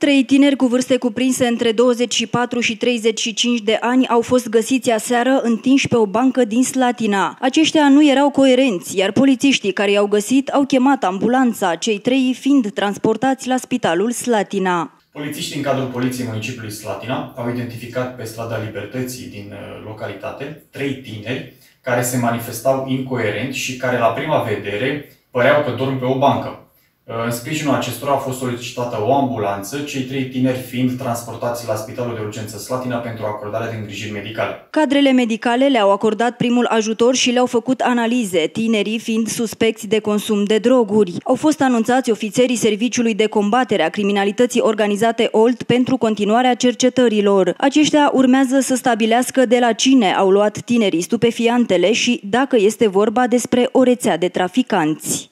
Trei tineri cu vârste cuprinse între 24 și 35 de ani au fost găsiți aseară întinși pe o bancă din Slatina. Aceștia nu erau coerenți, iar polițiștii care i-au găsit au chemat ambulanța, cei trei fiind transportați la spitalul Slatina. Polițiștii în cadrul Poliției Municipiului Slatina au identificat pe strada Libertății din uh, localitate trei tineri care se manifestau incoerenți și care la prima vedere păreau că dorm pe o bancă. În sprijinul acestora a fost solicitată o ambulanță, cei trei tineri fiind transportați la Spitalul de Urgență Slatina pentru acordarea de îngrijiri medicale. Cadrele medicale le-au acordat primul ajutor și le-au făcut analize, tinerii fiind suspecți de consum de droguri. Au fost anunțați ofițerii Serviciului de Combatere a Criminalității Organizate OLT pentru continuarea cercetărilor. Aceștia urmează să stabilească de la cine au luat tinerii stupefiantele și dacă este vorba despre o rețea de traficanți.